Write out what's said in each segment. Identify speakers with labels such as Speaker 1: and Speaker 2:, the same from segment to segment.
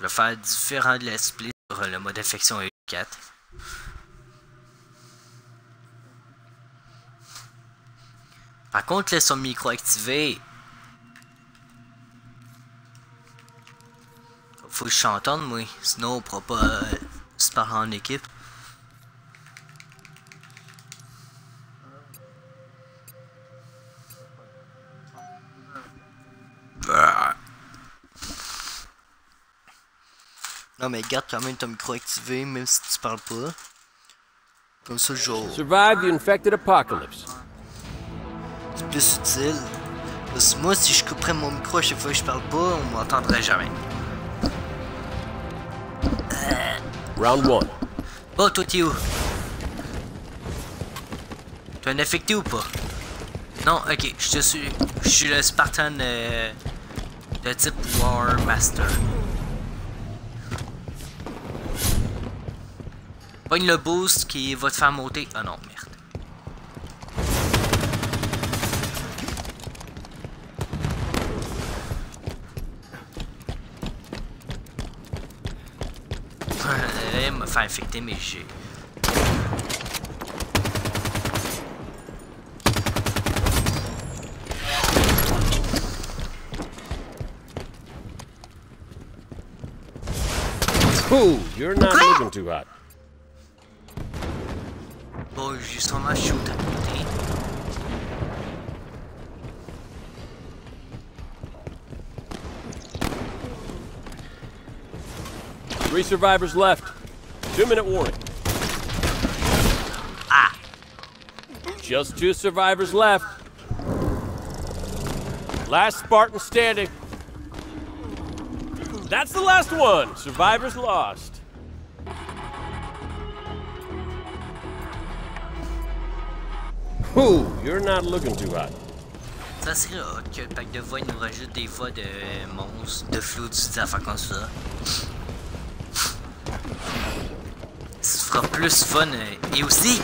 Speaker 1: Je vais faire différent de let's play sur le mode infection EU4. Par contre, laisse son micro activé. Faut que je chantante, moi. Sinon, on pourra pas euh, se parler en équipe. Non, mais garde quand même ton micro activé, même si tu parles pas. Comme ça, genre,
Speaker 2: Survive the infected apocalypse.
Speaker 1: c'est plus utile. Parce que moi, si je couperais mon micro à chaque fois que je parle pas, on m'entendrait jamais.
Speaker 2: Round one.
Speaker 1: Oh, toi, t'es où? T'es un affecté ou pas? Non, ok, je te suis. Je suis le Spartan euh, de type War Master. Pogne le boost qui va te faire monter. Ah non, merde. Il m'a fait infecter, mais j'ai.
Speaker 2: Ooh, you're not looking too hot.
Speaker 1: J'ai sûrement shoot à côté.
Speaker 2: Three survivors left. Two minute warning.
Speaker 1: Ah!
Speaker 2: Just two survivors left. Last Spartan standing. That's the last one. Survivors lost. Ooh, you're not looking too hot.
Speaker 1: Ça serait hot que le pack de voix nous rajoute des voix de monstres, de flous, des affaires comme ça. Ce sera plus fun. euh, Et aussi,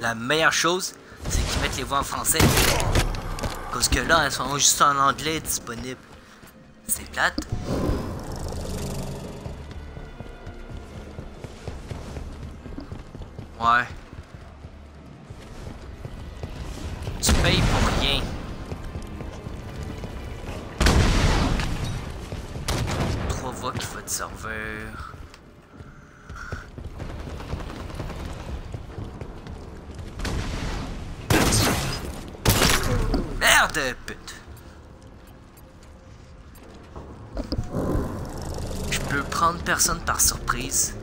Speaker 1: la meilleure chose, c'est qu'ils mettent les voix en français. Parce que là, elles sont juste en anglais disponibles. C'est plate. Ouais. Serveur. Merde, pute. Je peux prendre personne par surprise.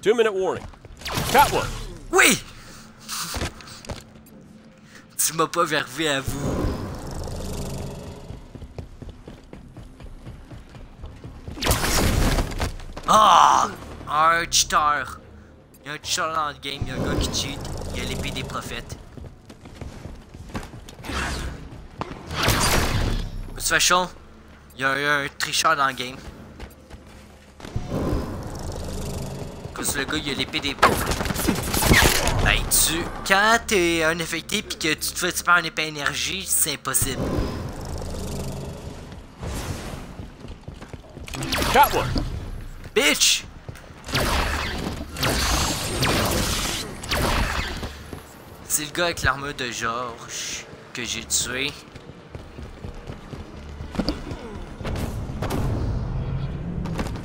Speaker 2: Two minute warning. Got one.
Speaker 1: Oui! Tu m'as pas vervé à vous. Ah! Un cheater. Il y a un cheater dans le game, il y a un gars qui cheat. Il y a l'épée des prophètes. Toute façon, il y a un, tricheur dans le game. Que le gars, il a l'épée des Ben, tu. Quand t'es un effectif pis que tu te fais super une épée énergie, c'est impossible.
Speaker 2: Got.
Speaker 1: Bitch! C'est le gars avec l'armure de George que j'ai tué.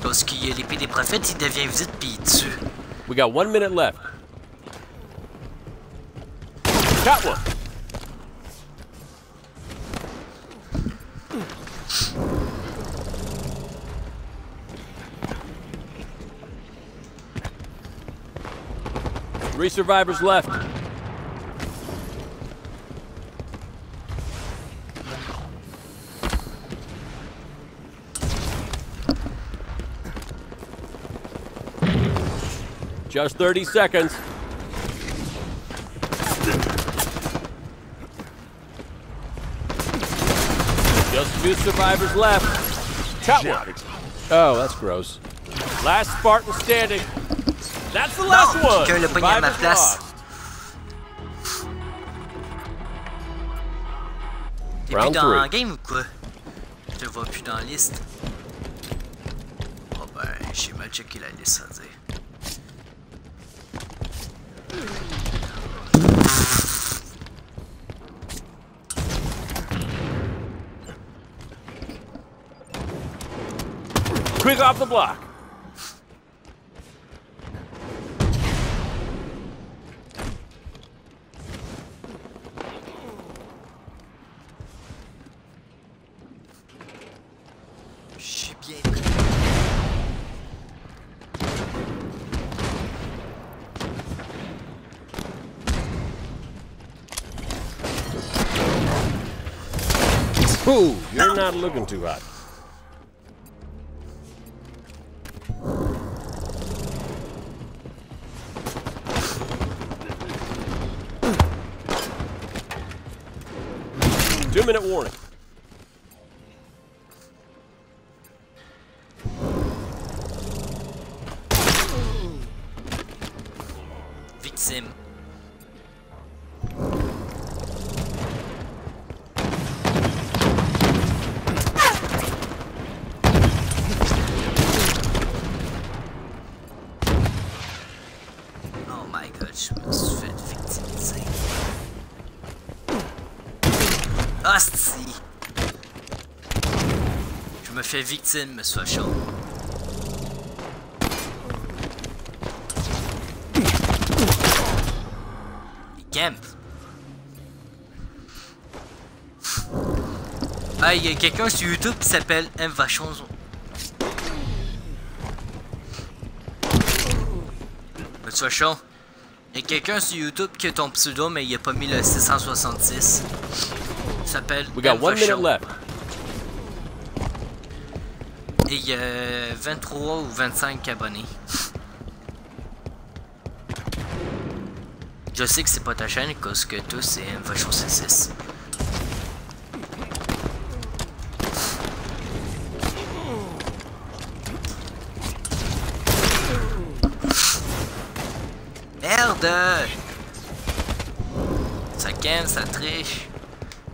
Speaker 1: Parce qu'il a l'épée des prophètes, il devient vite pis il tue.
Speaker 2: We got one minute left. Three survivors left. Just 30 seconds. Just two survivors left. One. Oh, that's gross. Last Spartan standing. That's the last
Speaker 1: Non,
Speaker 2: one.
Speaker 1: quelqu'un l'a pogné à ma
Speaker 2: Survivors
Speaker 1: place.
Speaker 2: lost.
Speaker 1: T'es plus dans la game ou quoi? Je te vois plus dans la liste. Oh ben, j'ai mal checké la liste, à dire.
Speaker 2: Quick off the block. Ooh, you're not looking too hot. Two minute warning.
Speaker 1: Fait victime, monsieur chaud. camp. Ah, il y a quelqu'un sur YouTube qui s'appelle M. Vachonzo. Monsieur Vachon. Il y a quelqu'un sur YouTube qui a ton pseudo, mais il a pas mis le 666. Il s'appelle.
Speaker 2: We got one minute left.
Speaker 1: Et il y a 23 ou 25 abonnés. Je sais que c'est pas ta chaîne parce que toi c'est un Vachon C6. Merde! Ça gagne, ça triche,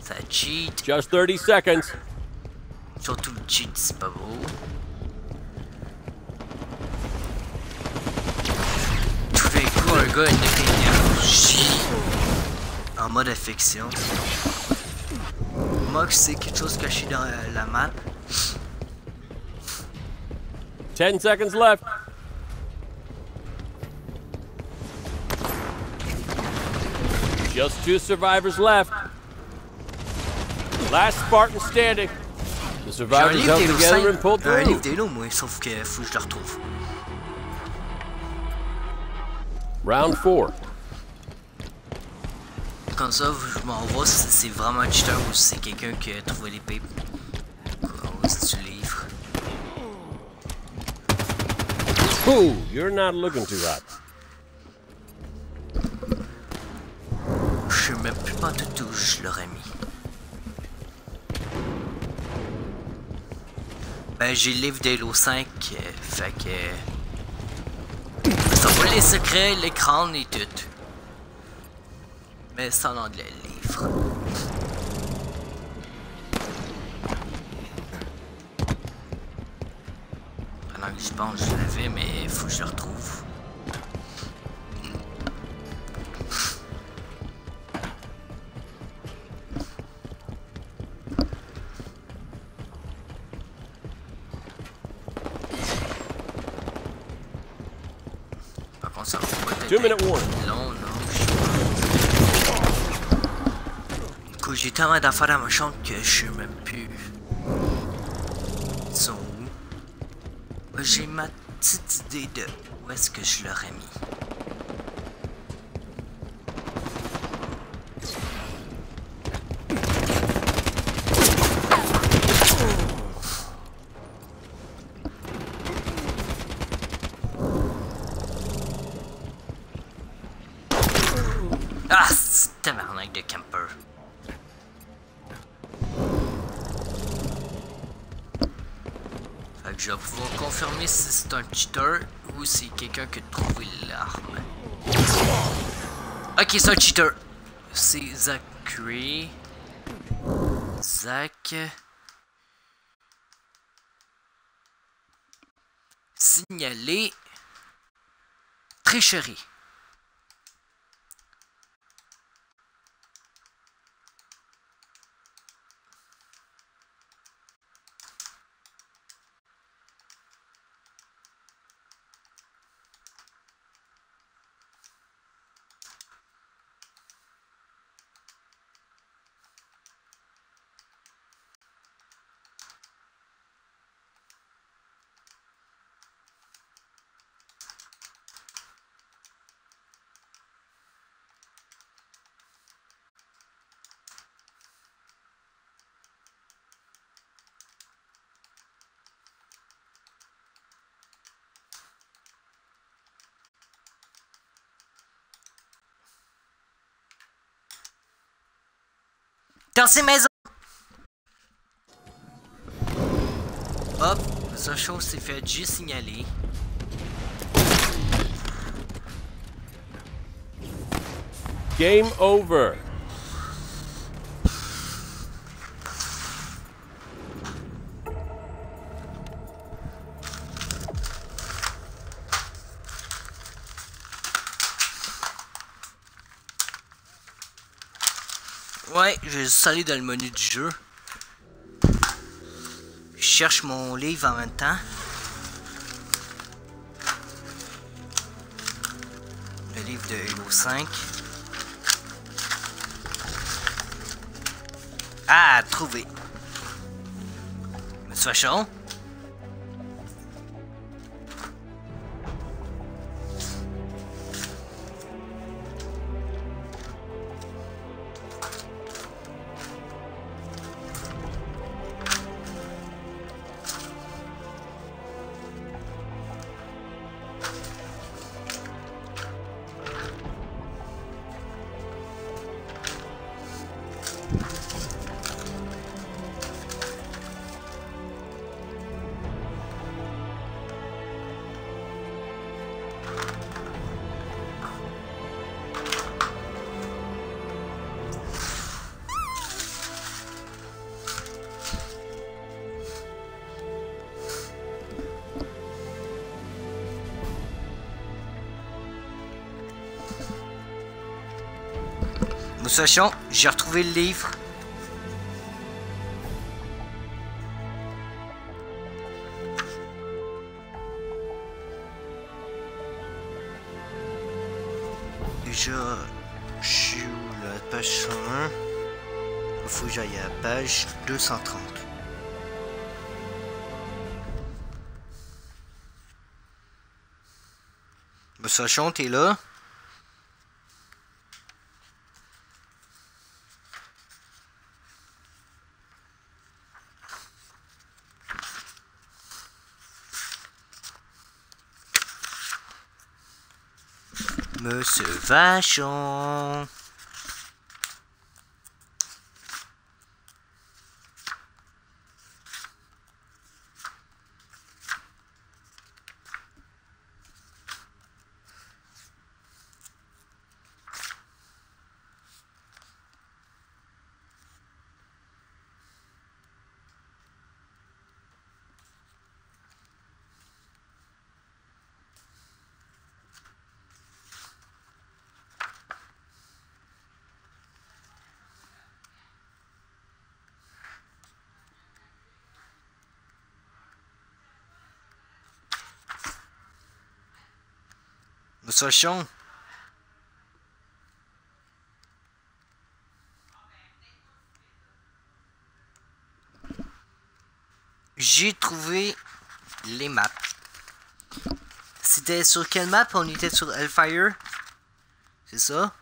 Speaker 1: ça cheat.
Speaker 2: Just 30 seconds.
Speaker 1: Surtout le cheat, c'est pas beau. Tout d'un coup, un gars une énergie en mode affection. Moi, c'est quelque chose caché dans la map.
Speaker 2: 10 seconds left. Just two survivors left. Last Spartan standing. Held together and pulled through. Un
Speaker 1: livre d'élo, moi, sauf que faut que je le retrouve.
Speaker 2: Round 4.
Speaker 1: Comme ça, je m'en vois si c'est vraiment un cheater ou si c'est quelqu'un qui a trouvé les papes. C'est du livre.
Speaker 2: Ooh, you're not looking too hot.
Speaker 1: Je sais même plus pas de tout je l'aurais mis. Ben, j'ai le livre d'Halo 5, euh, fait que... Ça va les secrets, l'écran et tout. Mais c'est en anglais, livre. Pendant que je pense, je l'avais, mais faut que je le retrouve.
Speaker 2: Minute warning.
Speaker 1: Non, non. Écoute, j'ai tellement d'affaires à ma chambre que je sais même plus. Ils sont où? J'ai ma petite idée de où est-ce que je l'aurais mis. Je vais pouvoir confirmer si c'est un cheater ou si c'est quelqu'un qui a trouvé l'arme. Ok, c'est un cheater. C'est Zachary. Zach. Signaler. Tricherie. Dans ces maisons! Hop, ça chose s'est fait juste signaler.
Speaker 2: Game over.
Speaker 1: Aller dans le menu du jeu. Je cherche mon livre en même temps. Le livre de Halo 5. Ah, trouvé. Monsieur Vachon? Nous sachons, j'ai retrouvé le livre. Déjà, je suis où la page 101 Il faut que j'aille à page 230. Monsieur Sachon, t'es là? Monsieur Vachon. J'ai trouvé les maps. C'était sur quelle map? On était sur Hellfire? C'est ça?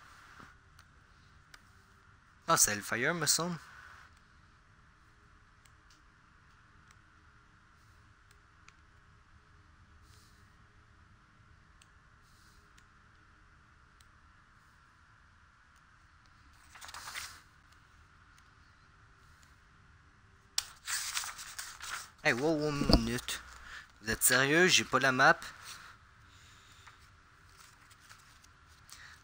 Speaker 1: Ah, c'est Hellfire, me semble. Hey, wow, wow, minute. Vous êtes sérieux? J'ai pas la map.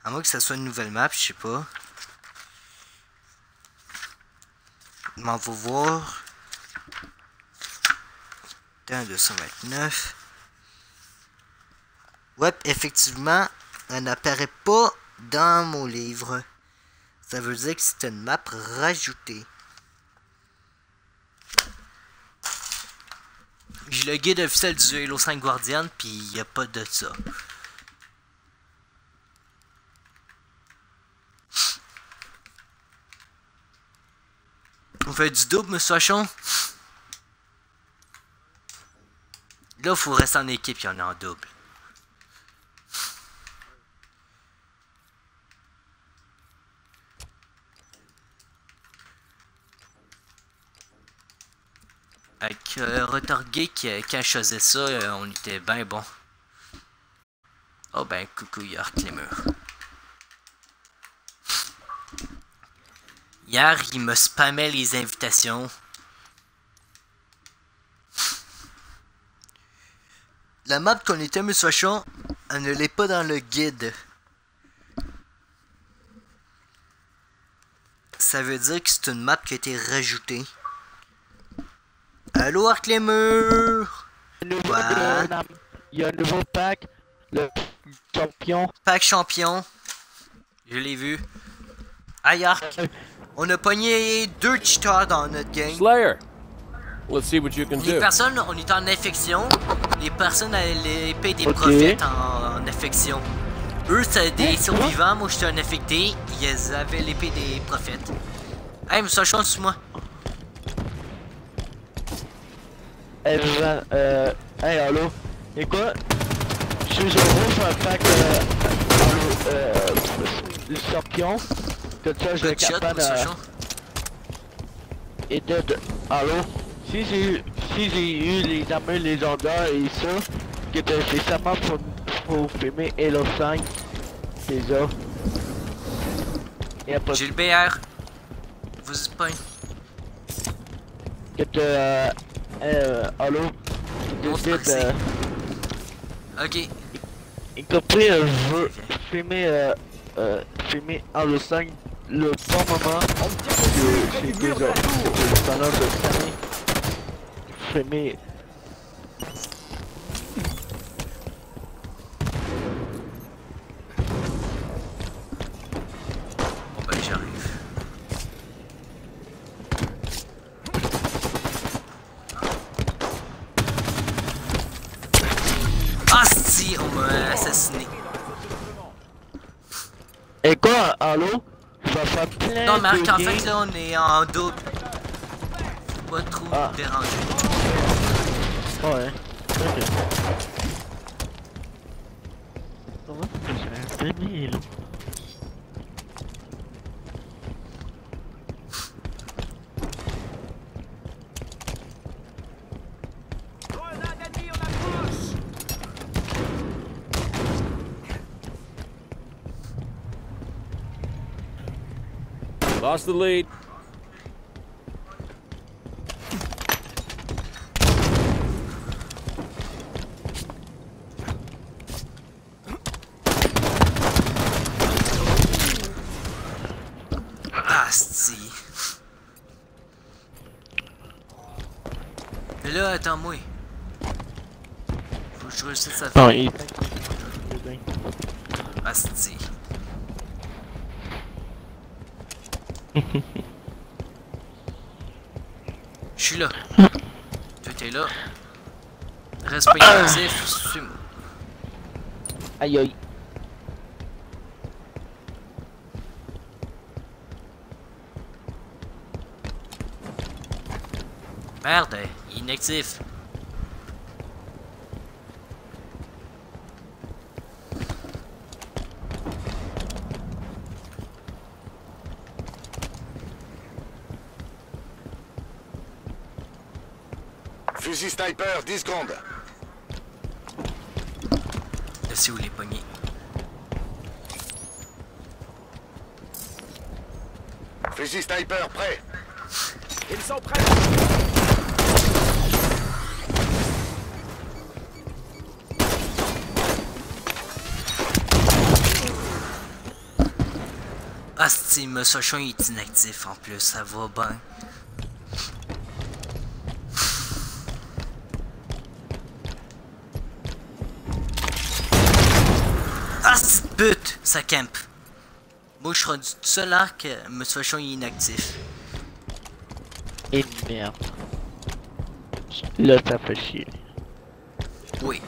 Speaker 1: À moins que ça soit une nouvelle map, je sais pas. m'en va voir. 229. Ouais, effectivement, elle n'apparaît pas dans mon livre. Ça veut dire que c'est une map rajoutée. J'ai le guide officiel du Halo 5 Guardian, puis il a pas de ça. On fait du double, monsieur Achon? Là, faut rester en équipe, il y en a en double. Avec euh, euh, quand je faisais ça, euh, on était bien bon. Oh ben, coucou York les murs. Hier, il me spammait les invitations. La map qu'on était, M. Sochon, elle ne l'est pas dans le guide. Ça veut dire que c'est une map qui a été rajoutée. Allô, Arc les murs!
Speaker 3: Il y a un nouveau pack, le champion.
Speaker 1: Pack champion. Je l'ai vu. Aïe, Arc. On a pogné deux cheaters dans notre game.
Speaker 2: Slayer. Let's see what you can
Speaker 1: Les
Speaker 2: do.
Speaker 1: personnes, on est en infection. Les personnes avaient l'épée des prophètes en, en infection. Eux, c'est des survivants. Moi, j'étais un infecté. Ils avaient l'épée des prophètes. Hey, mais ça change sur moi.
Speaker 3: Euh, hey, allô? Et quoi? Je suis heureux sur un pack, euh, euh, le champion. Comme ça, je
Speaker 1: shot,
Speaker 3: capable à...
Speaker 1: Chon.
Speaker 3: Et de, allô? Si j'ai eu, si j'ai eu les armes légendaires et ça, que t'as spécialement pour, pour filmer Halo 5, c'est ça. Et après,
Speaker 1: J'ai le BR. Vous pas.
Speaker 3: que t'as, euh, euh, allô?
Speaker 1: Passe.
Speaker 3: euh,
Speaker 1: Ok.
Speaker 3: Y compris, euh, je veux filmer, euh, euh, filmer Halo 5 le bon moment que j'ai déjà que pendant cette année. Et quoi? Je vais faire plein
Speaker 1: Non mais
Speaker 3: de
Speaker 1: en fait là on est en double. Faut pas trop
Speaker 3: Ah.
Speaker 1: déranger.
Speaker 3: Ouais. Ok. Comment que
Speaker 2: Lost the lead.
Speaker 1: Si. Mais là attends-moi. Faut que je réussisse à faire. Respect actif, suis-moi.
Speaker 3: Aïe aïe.
Speaker 1: Merde, inactif.
Speaker 4: Fusil sniper, 10 secondes.
Speaker 1: Laissez où les poignées.
Speaker 4: Fusil sniper, prêt.
Speaker 2: Ils sont prêts.
Speaker 1: Ah si, me Sochon est inactif en plus, ça va bien. Pute! Ça camp. Moi, je serai du seul arc, me Fauchon est inactif.
Speaker 3: Et merde. Là, ça fait chier.
Speaker 1: Oui.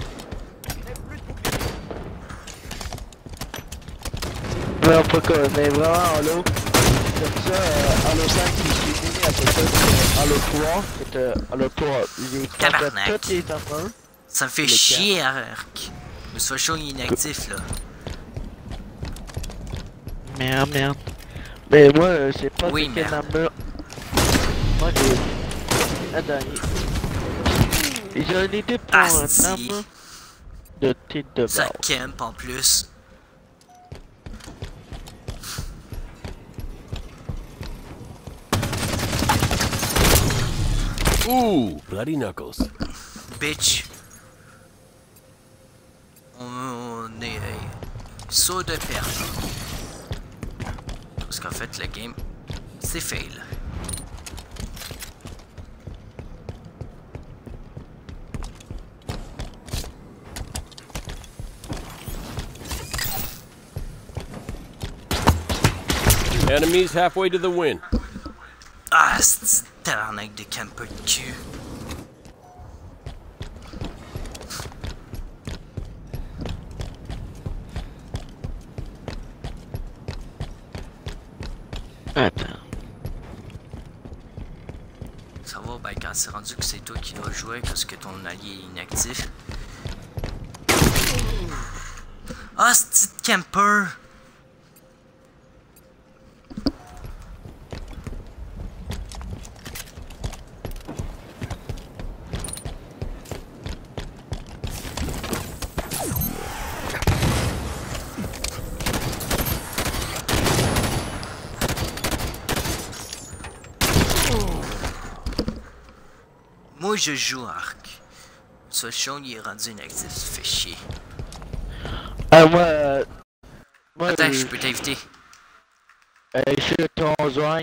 Speaker 3: Mais on peut quoi, mais vraiment Halo. Comme ça, euh, Halo 5 qui s'est fini après ça, c'est Halo 3. C'était Halo 3. J'ai
Speaker 1: Tabarnak.
Speaker 3: compté toutes les.
Speaker 1: Ça me fait
Speaker 3: Le
Speaker 1: chier, arc. Me Fauchon est inactif, là.
Speaker 3: Merde, merde. Mais moi, euh, c'est pas
Speaker 1: Oui,
Speaker 3: ce quelle
Speaker 1: merde.
Speaker 3: armure. Moi, j'ai. Attends. il- J'ai une idée pour un armure de titre de
Speaker 1: Ça
Speaker 3: base.
Speaker 1: camp en plus.
Speaker 2: Ooh, bloody knuckles.
Speaker 1: Bitch. On est saut de perdre. Parce qu'en fait, le game, c'est fail.
Speaker 2: Enemies halfway to the win.
Speaker 1: Ah, c'est tabarnak de camper de cul. C'est toi qui dois jouer parce que ton allié est inactif. Ah, ce petit camper! Moi, je joue arc. Sochon, il est rendu inactif, ça fait chier.
Speaker 3: Ah, moi. euh, Moi,
Speaker 1: Attends,
Speaker 3: euh,
Speaker 1: je peux t'inviter.
Speaker 3: euh, je suis ton joint.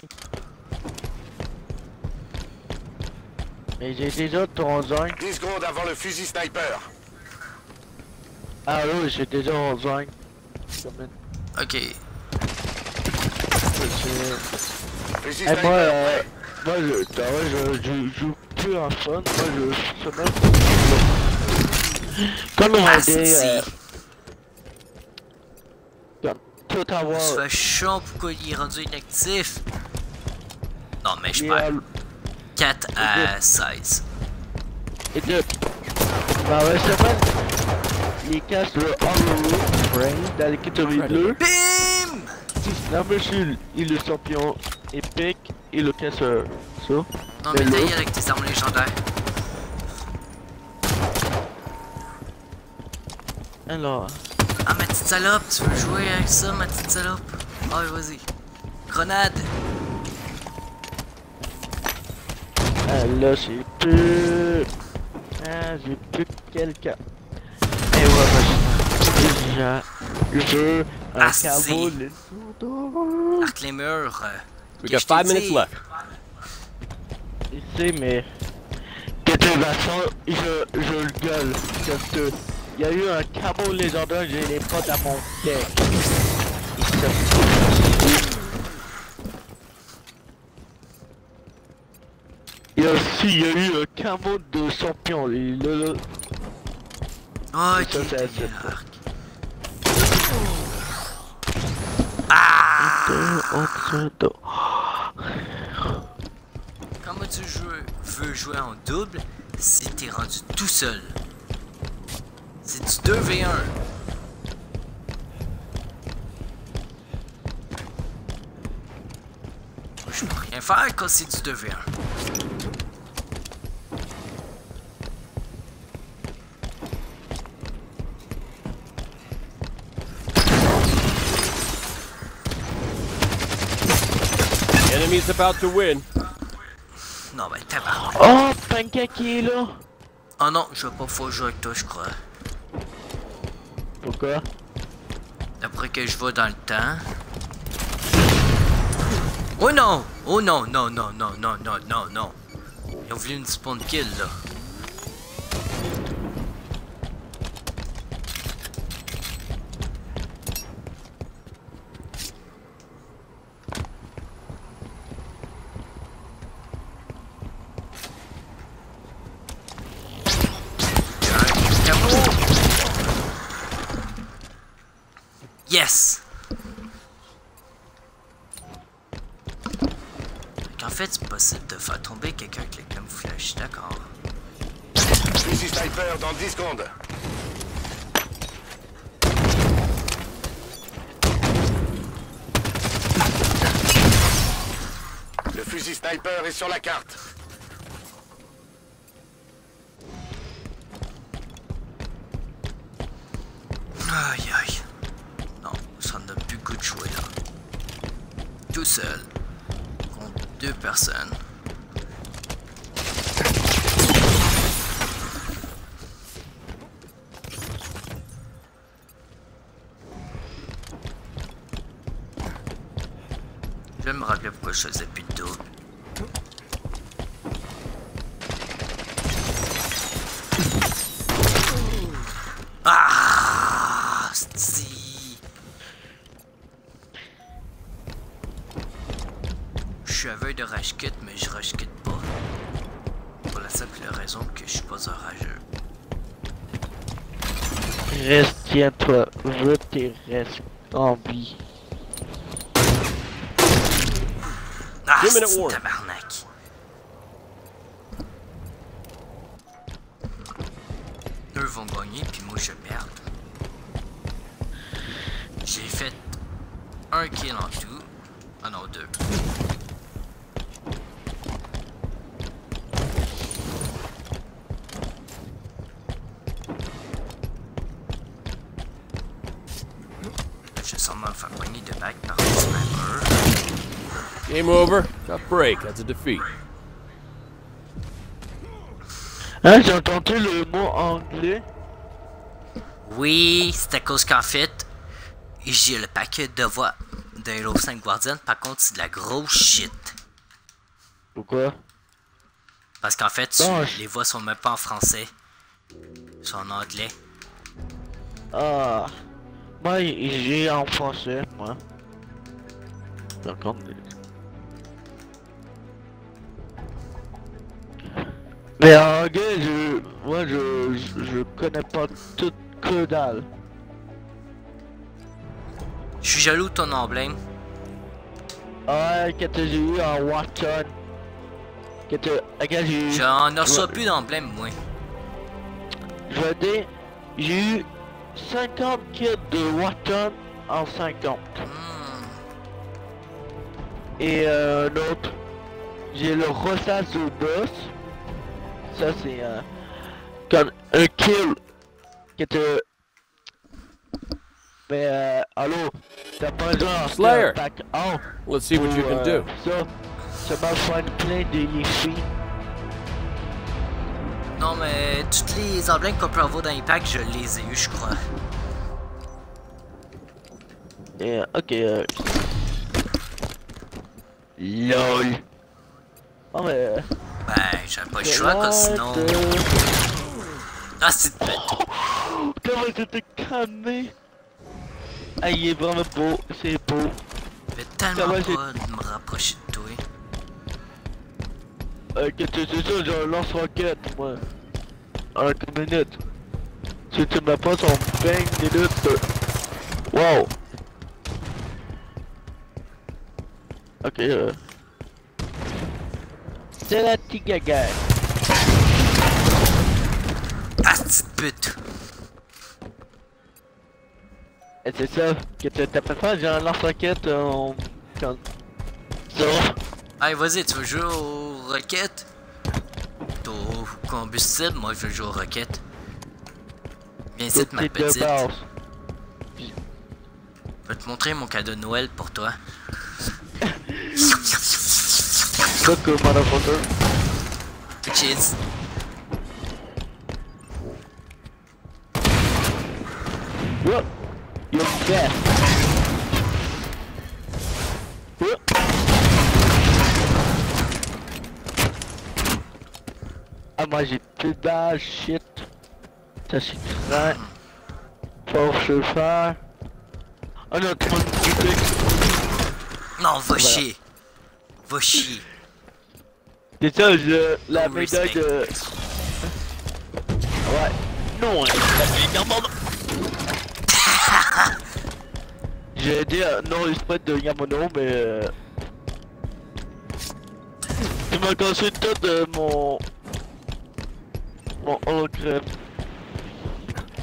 Speaker 3: Mais j'ai déjà ton joint.
Speaker 4: 10 secondes avant le fusil sniper.
Speaker 3: Ah oui, j'ai déjà ton une-
Speaker 1: Ok.
Speaker 3: c'est-
Speaker 4: Fusil
Speaker 3: Eh,
Speaker 4: sniper
Speaker 3: moi, euh,
Speaker 4: prêt.
Speaker 3: moi, je, ah ouais, je, je joue plus en fun. Moi, je je mets. Comme on
Speaker 1: Ah, c'est
Speaker 3: euh, comme tout avoir.
Speaker 1: Sochon, pourquoi il est rendu inactif? Non, mais je perds.
Speaker 3: à-
Speaker 1: 4 à 16.
Speaker 3: Et de. Bah ouais, c'est pas. Il casse le Hollow Brain dans l'équipe 2.
Speaker 1: BIM!
Speaker 3: Non, monsieur, il est champion épique. Il le casse
Speaker 1: Non,
Speaker 3: Mais là-
Speaker 1: avec tes armes légendaires.
Speaker 3: Alors.
Speaker 1: Ah, ma petite salope, tu veux jouer avec ça, ma petite salope? Ah, ouais, vas-y. Grenade!
Speaker 3: Ah, là, j'ai plus. Ah, j'ai plus quelqu'un. Et ouais, bah, déjà. Je
Speaker 1: Ah,
Speaker 3: caveau, les sourds.
Speaker 1: Arc les murs. euh,
Speaker 2: We got
Speaker 1: je t'ai
Speaker 2: five minutes
Speaker 1: dit.
Speaker 2: left.
Speaker 3: Sais, mais. Toute façon, je, je le gueule. Parce que il y a eu un camo légendaire, je l'ai pas dans mon deck. Il Il y a aussi, il y a eu un camo de champion. Là,
Speaker 1: Oh,
Speaker 3: Et
Speaker 1: ok,
Speaker 3: ça, c'est
Speaker 1: t'as
Speaker 3: assez
Speaker 1: mis
Speaker 3: fort.
Speaker 1: l'arc. Ah!
Speaker 3: entre deux.
Speaker 1: Comment tu joues- veux jouer en double si t'es rendu tout seul? C'est du 2v1. Je peux rien faire quand c'est du 2v1.
Speaker 2: Enemy's about to win.
Speaker 1: Non, ben tabarnak.
Speaker 3: Oh, Pancake qui est là.
Speaker 1: Oh non, je vais pas pouvoir jouer avec toi, je crois.
Speaker 3: Pourquoi?
Speaker 1: Après que je vais dans le temps. Oh non! Oh non, non, non, non, non, non, non, non. Ils ont voulu une spawn kill là. Yes! En fait, c'est possible de faire tomber quelqu'un avec le camouflage, d'accord.
Speaker 4: Fusil sniper dans 10 secondes. Le fusil sniper est sur la carte.
Speaker 1: Aïe aïe. Non, ça n'a plus goût de jouer là. Tout seul. Deux personnes. Je me rappeler pourquoi je faisais plus de.
Speaker 3: Tiens-toi. En vie.
Speaker 2: Break. That's a defeat.
Speaker 3: Hein, j'ai entendu le mot anglais.
Speaker 1: Oui, c'est à cause qu'en fait, j'ai le paquet de voix de Halo 5 Guardian. Par contre, c'est de la grosse shit.
Speaker 3: Pourquoi?
Speaker 1: Parce qu'en fait,
Speaker 3: Non, je-
Speaker 1: les voix sont même pas en français. Ils sont en anglais.
Speaker 3: Ah. Moi, j'ai en français, moi. Par contre. Mais en je. Moi, je. Je, je connais pas tout que dalle.
Speaker 1: Je suis jaloux de ton emblème.
Speaker 3: Ouais, que t'as eu en Watson. Que t'as. Regarde, j'ai eu.
Speaker 1: J'en reçois plus d'emblème, moi.
Speaker 3: Je vais dire, j'ai eu 50 kits de Watson en 50.
Speaker 1: Hmm.
Speaker 3: Et euh, un autre, j'ai le Rosas au boss. Ça c'est euh, comme un kill que te... Mais euh, allô, t'as pas genre
Speaker 2: Slayer.
Speaker 3: pack out
Speaker 2: Let's see what you can
Speaker 3: euh,
Speaker 2: do.
Speaker 3: Ça, ça m'a fait plein de filles.
Speaker 1: Non, mais toutes les emblèmes qu'on peut avoir dans les packs, je les ai eu, je crois.
Speaker 3: Et, euh, ok, euh... LOL. Oh mais...
Speaker 1: Ben, j'avais pas le choix, quoi, sinon. Ah, c'est bête.
Speaker 3: Comment t'étais calmé Ah, il est vraiment beau, c'est beau.
Speaker 1: Mais tellement pas de me rapprocher de toi.
Speaker 3: Euh, que tu c'est ça, j'ai un lance-roquette, moi. En 4 minutes. Si tu me pas son 20 minutes. Wow. Ok, euh. C'est la petite gaga.
Speaker 1: Ah, petite pute.
Speaker 3: Et c'est ça, que t'as pas j'ai un lance-roquette en... Quand...
Speaker 1: Allez, vas-y, tu veux jouer aux roquettes? Au combustible, moi je veux jouer aux roquettes. Viens ici, ma
Speaker 3: Petite.
Speaker 1: Je vais te montrer mon cadeau de Noël pour toi.
Speaker 3: Fuck, euh, motherfucker.
Speaker 1: Cheers.
Speaker 3: What? You're dead. Ah, moi j'ai plus de balles, shit. Ça c'est craint. Pour se faire. Oh non, trop de
Speaker 1: Non, va chier. Va chier.
Speaker 3: Ça, je, la
Speaker 1: No
Speaker 3: médaille de... Ouais. Non, hein, la J'ai aidé un non-respect de Yamono, mais... Euh... Tu m'as cassé tout de mon... Mon hologramme.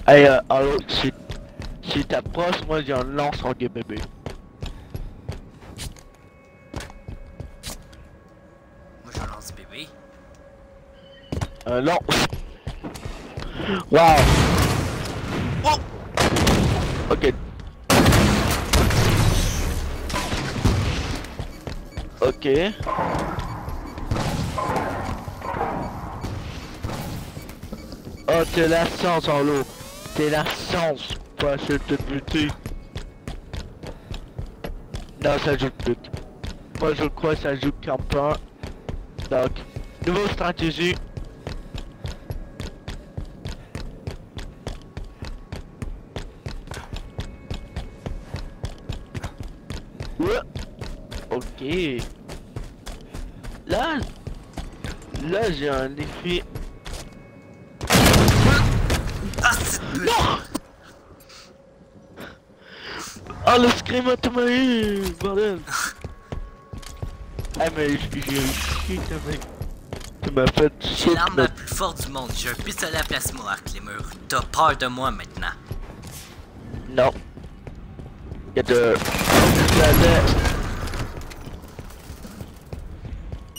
Speaker 3: Hey, euh, alors, si... Si t'approches, moi j'ai un lance en bébé.
Speaker 1: Un lance.
Speaker 3: Wow. Oh. Ok. Ok. Oh, t'es la science en l'eau. T'es la science. Pas se te buter. Non, ça joue plus. Moi, je crois ça joue campant. Donc, nouvelle stratégie. Ouais. Ok. Là, là j'ai un effet.
Speaker 1: Ah,
Speaker 3: Non Oh le scream à m'a eu, bordel Ah mais j'ai chié ta mec. Tu m'as fait
Speaker 1: J'ai l'arme la plus forte du monde. J'ai un pistolet à plasma arc les murs. T'as peur de moi maintenant.
Speaker 3: Non. Y'a de...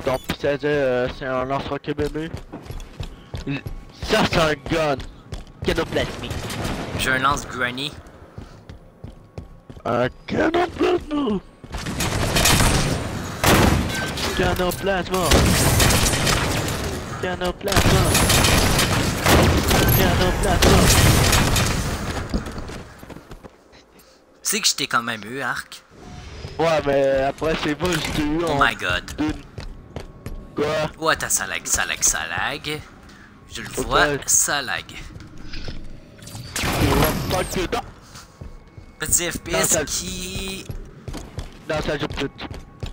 Speaker 3: Ton pistolet, euh, c'est un lance-roquet bébé. Ça c'est un gun. Canon plasmique.
Speaker 1: J'ai un lance granny.
Speaker 3: Un canon plasma. Canon plasma. Canon plasma. Canon plasma.
Speaker 1: Tu sais que je t'ai quand même eu, Arc?
Speaker 3: Ouais, mais après c'est moi, je t'ai eu
Speaker 1: Oh my god.
Speaker 3: Quoi?
Speaker 1: Ouais, t'as ça lag, ça lag, ça lag. Je le vois, ça lag. Petit FPS qui.
Speaker 3: Non, ça joue plus.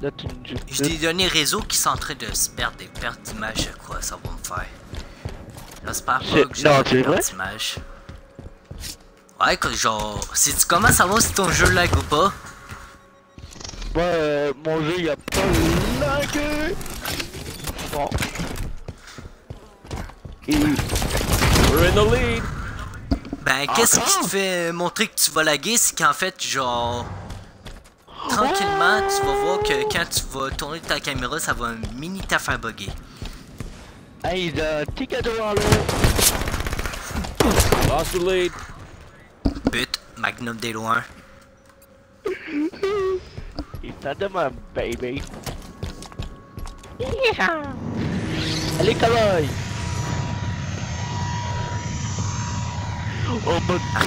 Speaker 3: Là, tu me joues
Speaker 1: Je t'ai donné réseau qui sont en train de se perdre des pertes d'image, quoi, ça va me faire. J'espère pas que j'ai des pertes d'image. Ouais, que genre. Si tu commences à voir si ton jeu lag ou pas?
Speaker 3: Moi, euh, mon jeu, il a pas lagué.
Speaker 2: We're in the lead.
Speaker 1: Ben, qu'est-ce qui te fait montrer que tu vas laguer, c'est qu'en fait, genre. Tranquillement, tu vas voir que quand tu vas tourner ta caméra, ça va mini ta faire bugger.
Speaker 3: Hey, il a un petit cadeau en l'eau.
Speaker 2: Lost the lead.
Speaker 1: But, Magnum des loin.
Speaker 3: Baby? Allez, cowboy. Oh,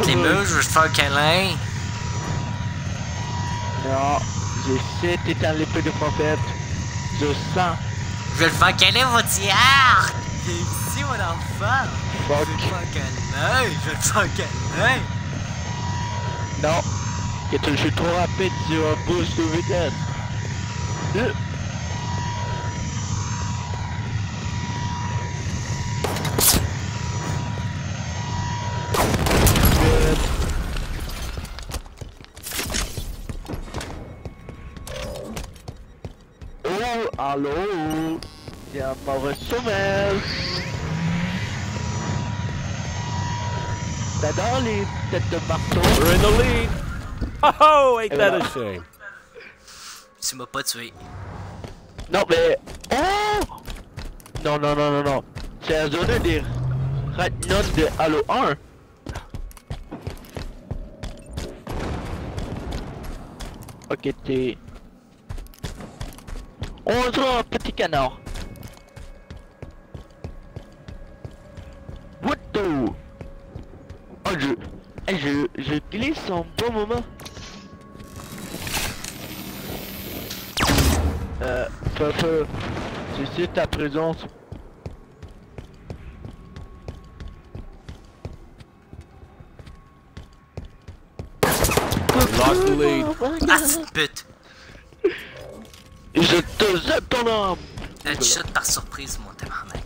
Speaker 1: les murs, je veux te faire un câlin.
Speaker 3: Non, j'essaie d'éteindre l'épée de prophète. Je sens.
Speaker 1: Je vais te faire un câlin, mon arc. Viens ici, mon enfant. Je vais te faire un câlin. Je vais te faire un câlin.
Speaker 3: Non. Que je suis trop rapide sur un boost de vitesse. Oh, allô? Il y a un mauvais sommeil. T'adores les têtes de marteau?
Speaker 2: We're in the lead. Oh, ain't
Speaker 3: Et
Speaker 2: that a shame?
Speaker 1: Tu m'as pas tué.
Speaker 3: Non mais... Oh Non, non, non, non, non. C'est la zone des Ratnon de Halo 1. Ok, t'es... On dirait un petit canard. What the... Oh, je... eh, je... Je glisse en bon moment. Euh... Papa... Je sais ta présence.
Speaker 2: Lost the lead.
Speaker 1: Ah.
Speaker 3: Je te jette ton arme
Speaker 1: Headshot par surprise, mon tabarnak.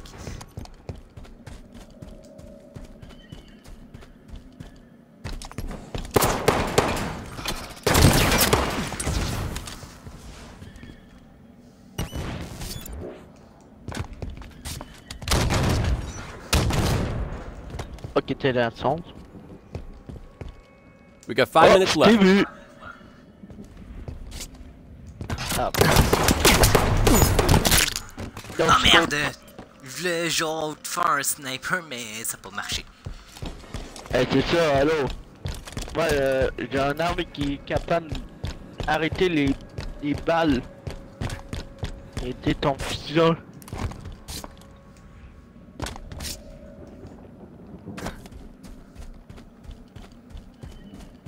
Speaker 3: Ok, t'es là, centre.
Speaker 2: We got five
Speaker 3: oh,
Speaker 2: minutes left.
Speaker 3: Ah je
Speaker 1: voulais genre faire un sniper, mais ça n'a pas marché.
Speaker 3: Eh, c'est ça, allô? Ouais, euh, j'ai un arme qui est capable d'arrêter les, les balles. Et t'es ton fusil.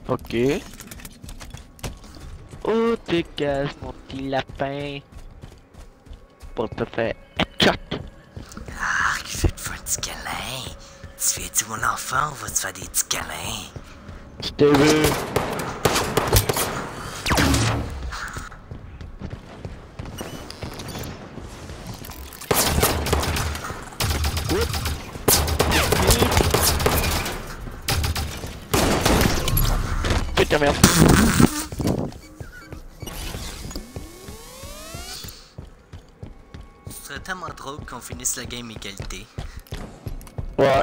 Speaker 3: Ok. Oh, dégage mon petit lapin. Pour te faire headshot.
Speaker 1: Ah, je vais te faire un petit câlin? Tu fais-tu mon enfant, on va te faire des petits câlins.
Speaker 3: Je t'ai vu. Putain merde.
Speaker 1: Qu'on finisse la game égalité.
Speaker 3: Ouais.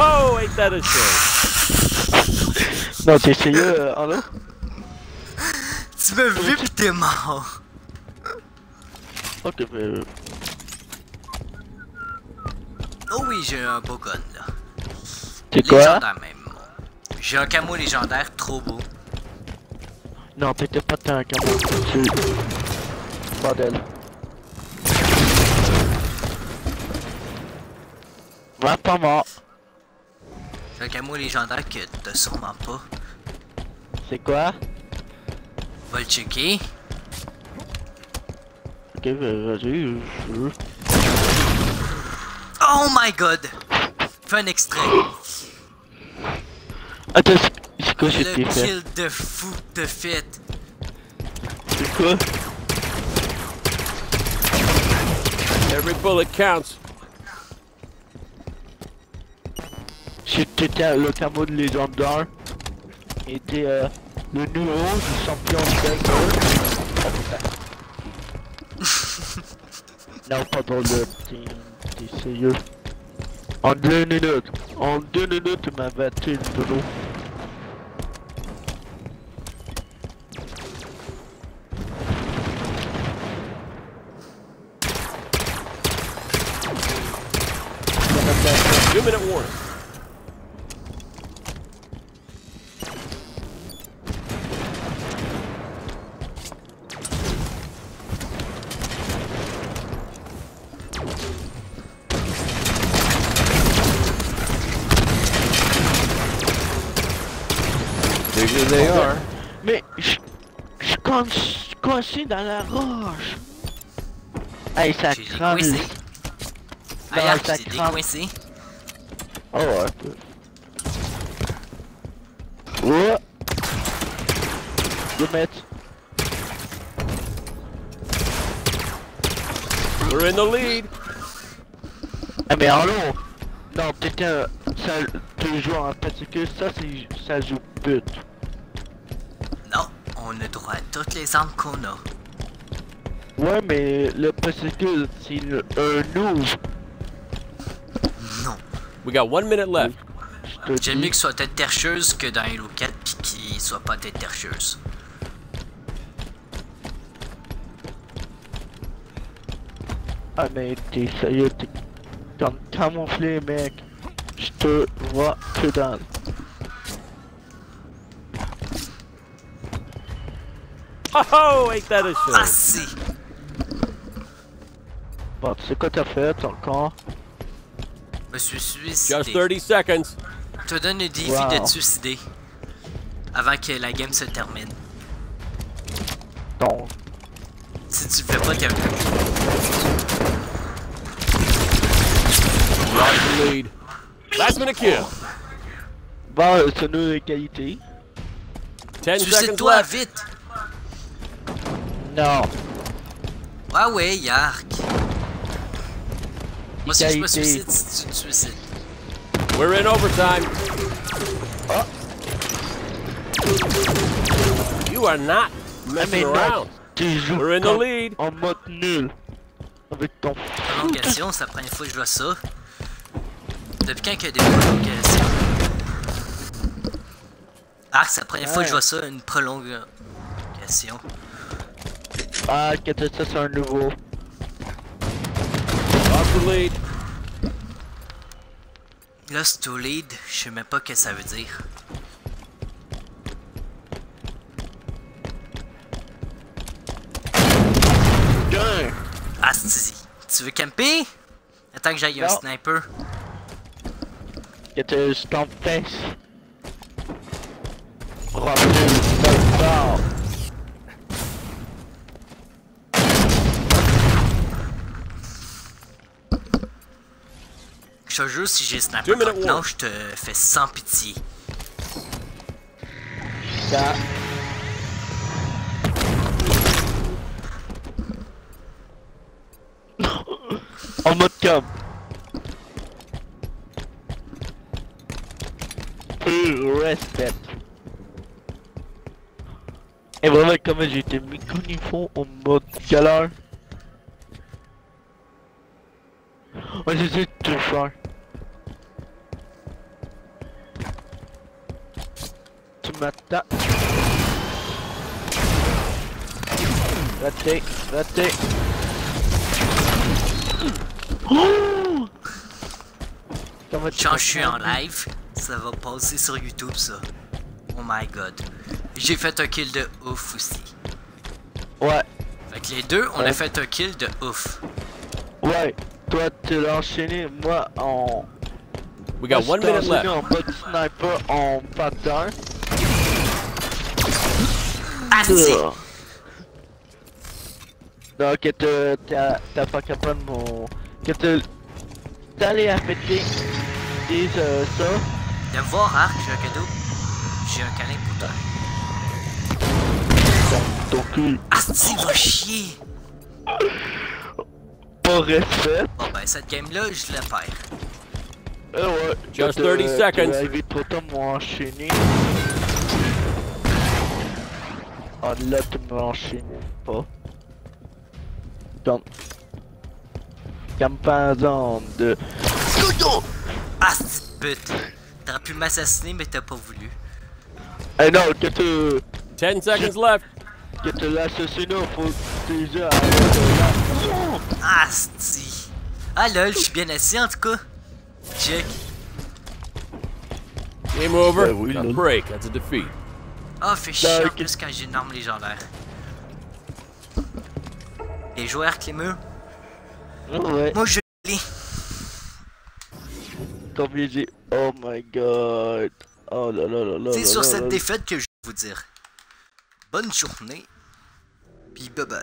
Speaker 2: Oh, ain't that a shame?
Speaker 3: Non, t'es sérieux, euh, Arnaud?
Speaker 1: Tu m'as vu pis t'es mort.
Speaker 3: Ok, mais... euh,
Speaker 1: Oh oui, j'ai un beau gun là.
Speaker 3: C'est quoi?
Speaker 1: Légendaire même. J'ai un camo légendaire trop beau.
Speaker 3: Non, t'étais pas t'es un camo. Tu... Bordel. Va pas mort.
Speaker 1: J'ai un camo légendaire que t'as sûrement pas.
Speaker 3: C'est quoi?
Speaker 1: Va le checker.
Speaker 3: Ok, vas-y, je veux.
Speaker 1: Oh my god! Fais un extrait.
Speaker 3: Attends, c'est- c'est quoi ce que
Speaker 1: Le
Speaker 3: t'es fait
Speaker 1: kill de fou de fait.
Speaker 3: C'est quoi
Speaker 2: Every bullet counts.
Speaker 3: C'était le camo de légendaire. Il était euh, le du champion de non, pas drôle de petit. Sérieux. En deux minutes. En deux minutes, m'as battu le boulot.
Speaker 2: Two minute warning.
Speaker 3: Je suis coincé dans la roche. Hey, ça
Speaker 1: J'ai
Speaker 3: crame. Non,
Speaker 1: Aïe,
Speaker 3: ça
Speaker 1: j'ai
Speaker 3: crame.
Speaker 1: décoincé.
Speaker 3: Oh ouais. Ouais. Deux mètres.
Speaker 2: We're in the lead.
Speaker 3: Ah mais allô Non, putain, ça, tu joues en parce que ça, c'est, ça joue but.
Speaker 1: On a droit à toutes les armes qu'on a.
Speaker 3: Ouais, mais le que c'est le- un noob.
Speaker 1: Non.
Speaker 2: We got one minute left.
Speaker 1: J'aime mieux qu'il soit tête tercheuse que dans Halo 4 pis qu'il soit pas tête tercheuse.
Speaker 3: Ah mais t'es sérieux, t'es comme camouflé, mec. Je te vois que dalle.
Speaker 2: Oh, ain't that a
Speaker 1: Ah
Speaker 2: shame?
Speaker 1: si!
Speaker 3: Bon, tu sais quoi t'as fait encore
Speaker 1: Je me suis
Speaker 2: Just
Speaker 1: suicidé.
Speaker 2: 30 seconds.
Speaker 1: Je te donne le défi
Speaker 3: Wow.
Speaker 1: de te suicider. Avant que la game se termine.
Speaker 3: Non.
Speaker 1: Si tu le fais pas, t'es un
Speaker 2: lead. Last minute kill.
Speaker 3: Bon, euh, c'est nous l'égalité.
Speaker 2: 10 seconds
Speaker 1: Suicide-toi
Speaker 2: left.
Speaker 1: vite!
Speaker 3: Non.
Speaker 1: Ah ouais, Yark. Moi, si je me suicide, si tu te suicides.
Speaker 2: We're in overtime. You are not
Speaker 3: Ah,
Speaker 2: messing around.
Speaker 3: tu joues
Speaker 2: We're in the lead.
Speaker 3: en mode nul. Avec ton...
Speaker 1: Prolongation, c'est la première fois que je vois ça. Depuis quand qu'il y a des prolongations? Ah, c'est la première fois que je vois ça, une prolongation.
Speaker 3: Ah, que ça c'est un nouveau.
Speaker 2: The lead.
Speaker 1: Lost to lead, je sais même pas ce que ça veut dire.
Speaker 3: Tiens,
Speaker 1: Asti, tu veux camper? Attends que j'aille un sniper.
Speaker 3: que tu je t'empêche. Remplir
Speaker 1: Je te jure, si j'ai
Speaker 2: minutes
Speaker 1: maintenant, je te fais sans pitié.
Speaker 3: Ça. en mode cam. Peu respect. Et vraiment comme j'ai été faut en mode galère. Ouais, j'ai tout faire. Tu m'attends. Raté, raté. Oh
Speaker 1: Quand je suis en live, ça va passer sur YouTube ça. Oh my god. J'ai fait un kill de ouf aussi.
Speaker 3: Ouais,
Speaker 1: Fait que les deux, on a fait un kill de ouf.
Speaker 3: ouais. Toi, tu l'as enchaîné, moi en.
Speaker 2: We got
Speaker 3: moi,
Speaker 2: one minute left.
Speaker 3: en mode sniper en pattern.
Speaker 1: Asti!
Speaker 3: Donc, que t'as- pas capable de mon. Que t'as. T'es allé affecter. Dis euh, ça.
Speaker 1: Viens me voir, Arc, j'ai un cadeau. J'ai un câlin pour toi.
Speaker 3: Ton cul.
Speaker 1: Asti, va chier!
Speaker 3: Pas respect.
Speaker 1: Bon ben, cette game-là, je la perds.
Speaker 3: Eh ouais.
Speaker 2: Just
Speaker 3: que
Speaker 2: 30
Speaker 3: t'as-
Speaker 2: seconds.
Speaker 3: m'ont enchaîné. Ah là, tu m'as enchaîné pas. Comme. Campagne de.
Speaker 1: Asti de pute! T'aurais pu m'assassiner, mais t'as pas voulu.
Speaker 3: Eh non, que tu.
Speaker 2: 10 seconds left.
Speaker 3: Que tu l'assassiné, faut déjà arrêter là.
Speaker 1: Asti! Ah lol, je suis bien assis en tout cas. Check.
Speaker 2: Game over.
Speaker 3: Ben oui,
Speaker 2: break. That's a defeat.
Speaker 1: Ah, fait chier en plus quand j'ai une arme légendaire. Les joueurs Clémeux,
Speaker 3: Ouais,
Speaker 1: moi je l'ai.
Speaker 3: dit, oh my god. Oh là là là là.
Speaker 1: C'est sur cette défaite que je vais vous dire. Bonne journée. Puis bye bye.